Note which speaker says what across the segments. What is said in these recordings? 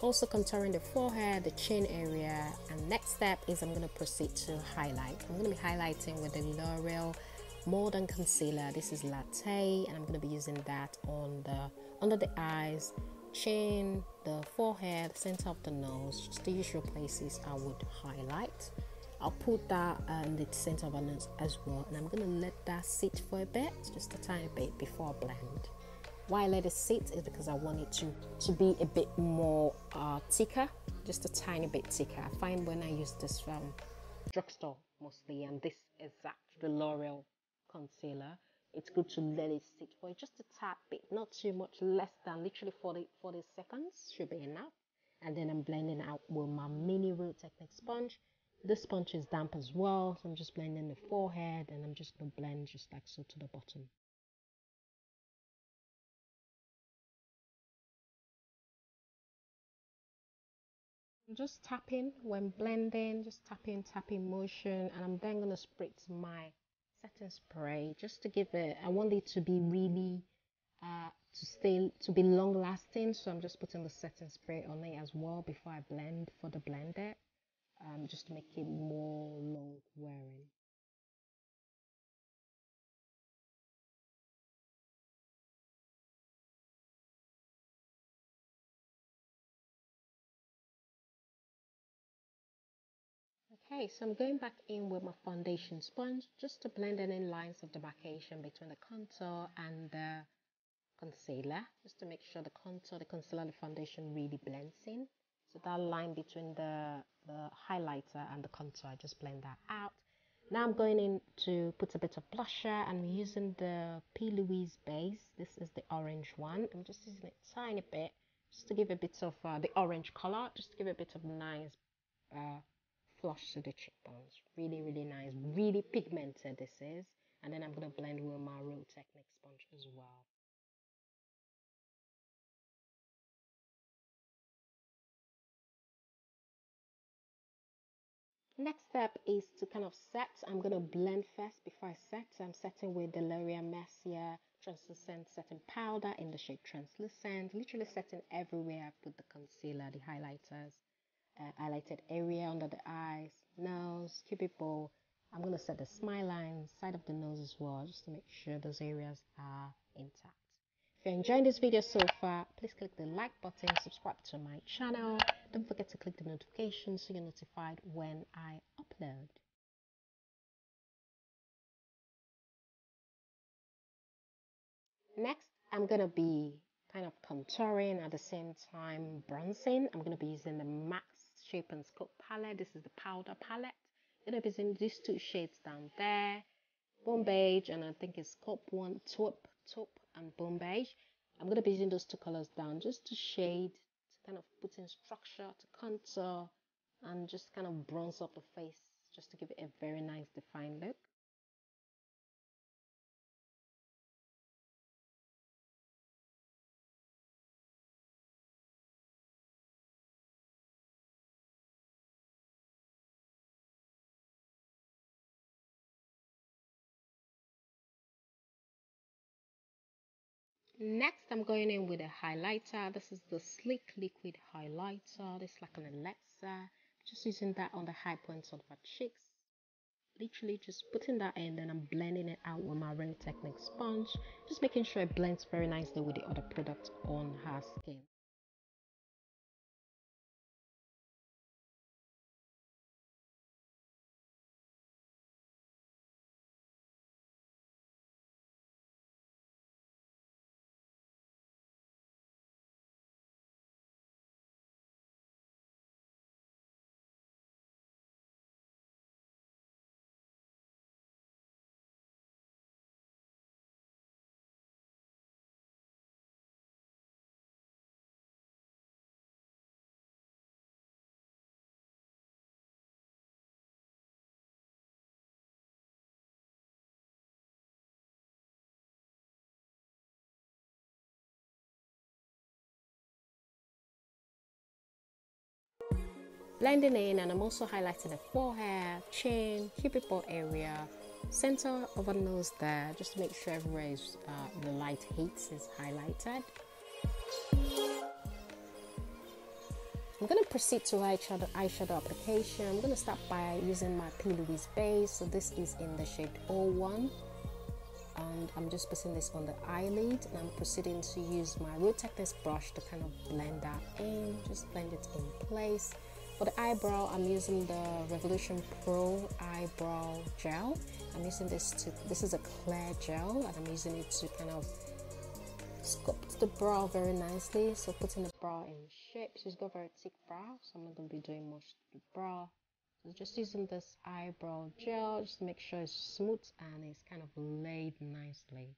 Speaker 1: also contouring the forehead the chin area. And next step is i'm going to proceed to highlight. I'm to be highlighting with the l'oreal More than concealer. This is latte and i'm going to be using that on the under the eyes chin the forehead center of the nose just the usual places i would highlight. I'll put that in the center of the nose as well. And I'm going to let that sit for a bit just a tiny bit before I blend why I let it sit is because I want it to, to be a bit more uh, thicker, just a tiny bit thicker. I find when I use this from drugstore mostly, and this is the L'Oreal concealer, it's good to let it sit for just a tad bit, not too much, less than literally 40, 40 seconds should be enough. And then I'm blending out with my mini Real Technique sponge. This sponge is damp as well, so I'm just blending the forehead and I'm just to blend just like so to the bottom. Just tapping when blending, just tapping, tapping motion, and I'm then going to spritz my setting spray just to give it, I want it to be really, uh, to stay, to be long lasting. So I'm just putting the setting spray on it as well before I blend for the blender, um, just to make it more long wearing. Okay, so I'm going back in with my foundation sponge just to blend in lines of demarcation between the contour and the concealer just to make sure the contour, the concealer, the foundation really blends in. So that line between the, the highlighter and the contour, I just blend that out. Now I'm going in to put a bit of blusher. I'm using the P. Louise base. This is the orange one. I'm just using it tiny bit just to give a bit of uh, the orange color, just to give a bit of nice uh, flush to the cheekbones. Really, really nice. Really pigmented this is. And then I'm going to blend with my Real Technique sponge as well. Next step is to kind of set. I'm going to blend first before I set. I'm setting with the Laura Mercier translucent setting powder in the shade translucent. Literally setting everywhere I put the concealer, the highlighters, uh, highlighted area under the eyes, nose, cupid I'm going to set the smile line, side of the nose as well, just to make sure those areas are intact. If you're enjoying this video so far, please click the like button, subscribe to my channel. Don't forget to click the notification so you're notified when I upload. Next, I'm going to be kind of contouring at the same time bronzing. I'm going to be using the MAC shape and sculpt palette. This is the powder palette. To be using these two shades down there. Bone beige and I think it's scope one, taupe, taupe and bone beige. I'm going to be using those two colors down just to shade, to kind of put in structure, to contour and just kind of bronze up the face just to give it a very nice defined look. Next, I'm going in with a highlighter. This is the Sleek Liquid Highlighter. Is like an Alexa. Just using that on the high points of my cheeks. Literally just putting that in, then I'm blending it out with my Real Technique sponge. Just making sure it blends very nicely with the other product on her skin. Blending in and I'm also highlighting the forehead, chin, cupid area, center of a nose there just to make sure everywhere is uh, the light hits is highlighted. I'm going to proceed to eyeshadow, eyeshadow application. I'm going to start by using my P. Louise base. So this is in the shade 01 and I'm just putting this on the eyelid and I'm proceeding to use my Real Techniques brush to kind of blend that in, just blend it in place. For the eyebrow, I'm using the Revolution Pro Eyebrow Gel. I'm using this to, this is a clear gel and I'm using it to kind of sculpt the brow very nicely. So putting the brow in shape. She's got very thick brow, so I'm not going to be doing much to the brow. So just using this eyebrow gel, just make sure it's smooth and it's kind of laid nicely.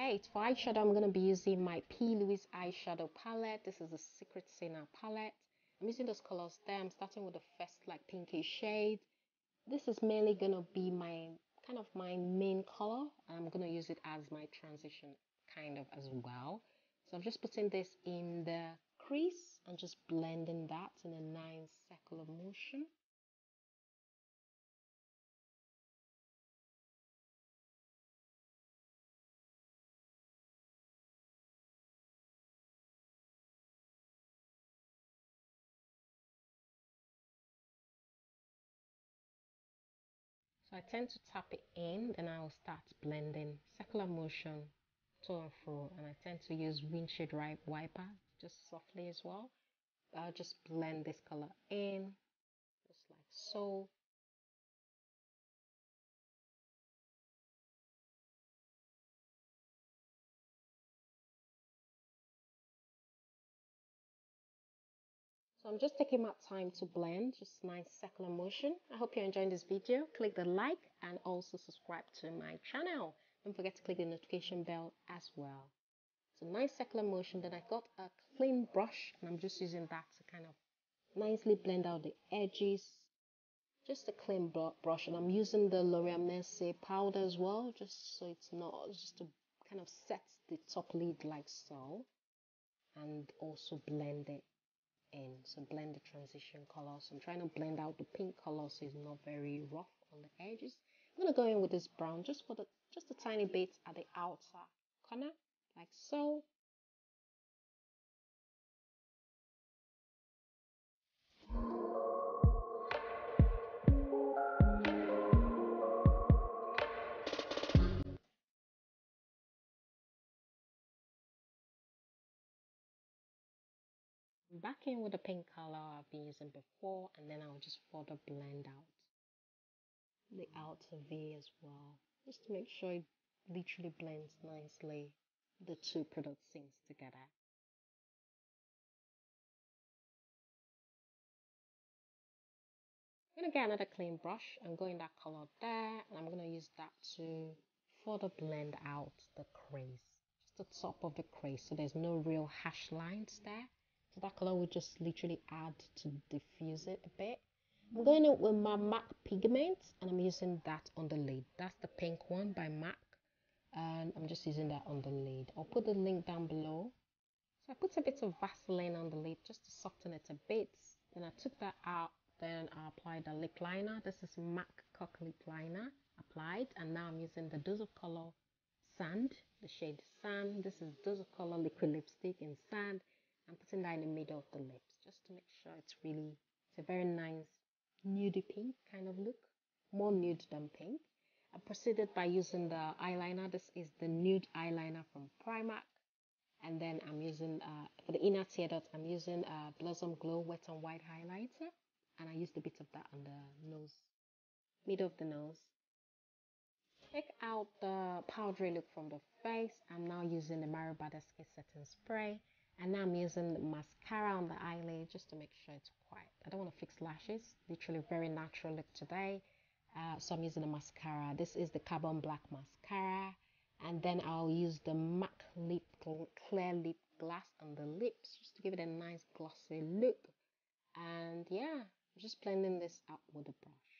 Speaker 1: Okay, for eyeshadow, I'm going to be using my P. Louise eyeshadow palette. This is a Secret Sinner palette. I'm using those colors there. I'm starting with the first like pinky shade. This is mainly going to be my kind of my main color. I'm going to use it as my transition kind of as well. So I'm just putting this in the crease and just blending that in a nice circular motion. I tend to tap it in, then I'll start blending circular motion to and fro. And I tend to use windshield wiper just softly as well. I'll just blend this color in, just like so. I'm just taking my time to blend, just nice circular motion. I hope you're enjoying this video. Click the like and also subscribe to my channel. Don't forget to click the notification bell as well. So nice circular motion. Then I got a clean brush and I'm just using that to kind of nicely blend out the edges. Just a clean brush and I'm using the Laura Mercier powder as well, just so it's not, just to kind of set the top lid like so and also blend it in. So blend the transition colors. I'm trying to blend out the pink color so it's not very rough on the edges. I'm gonna go in with this brown just for the just a tiny bit at the outer corner, like so. Back in with the pink color I've been using before and then I'll just further blend out. The outer V as well. Just to make sure it literally blends nicely the two product scenes together. I'm going to get another clean brush and go in that color there and I'm going to use that to further blend out the crease just the top of the crease so there's no real hash lines there so that color will just literally add to diffuse it a bit. I'm going in with my MAC pigment and I'm using that on the lid. That's the pink one by MAC and I'm just using that on the lid. I'll put the link down below. So I put a bit of Vaseline on the lid just to soften it a bit. Then I took that out. Then I applied the lip liner. This is MAC Cork Lip Liner applied and now I'm using the Dose of Color Sand, the shade Sand. This is Dose of Color Liquid Lipstick in Sand I'm putting that in the middle of the lips just to make sure it's really, it's a very nice nudie pink kind of look, more nude than pink. I proceeded by using the eyeliner. This is the nude eyeliner from Primark. And then I'm using, uh, for the inner tear dots, I'm using uh, Blossom Glow Wet and Wild highlighter. And I used a bit of that on the nose, middle of the nose. Take out the powdery look from the face. I'm now using the Mario Badescu Setting Spray and now I'm using mascara on the eyelid just to make sure it's quiet. I don't want to fix lashes. Literally very natural look today. Uh, so I'm using the mascara. This is the Carbon Black mascara. And then I'll use the MAC lip clear lip glass on the lips just to give it a nice glossy look. And yeah, just blending this out with a brush.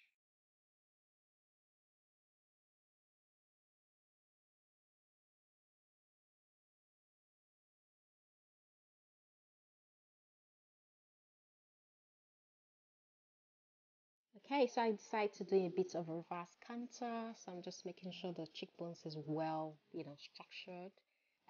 Speaker 1: Okay, so I decided to do a bit of reverse contour. So I'm just making sure the cheekbones is well, you know, structured.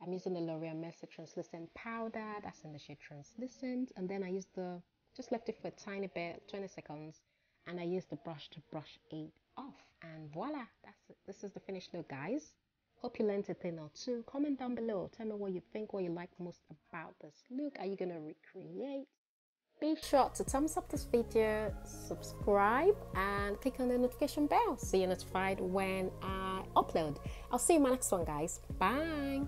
Speaker 1: I'm using the Laura Mercier Translucent Powder. That's in the shade Translucent. And then I used the, just left it for a tiny bit, 20 seconds. And I used the brush to brush it off. And voila, that's it. This is the finished look, guys. Hope you learned a thing or two. Comment down below. Tell me what you think, what you like most about this look. Are you going to recreate? Be sure to thumbs up this video, subscribe, and click on the notification bell so you're notified when I upload. I'll see you in my next one, guys. Bye.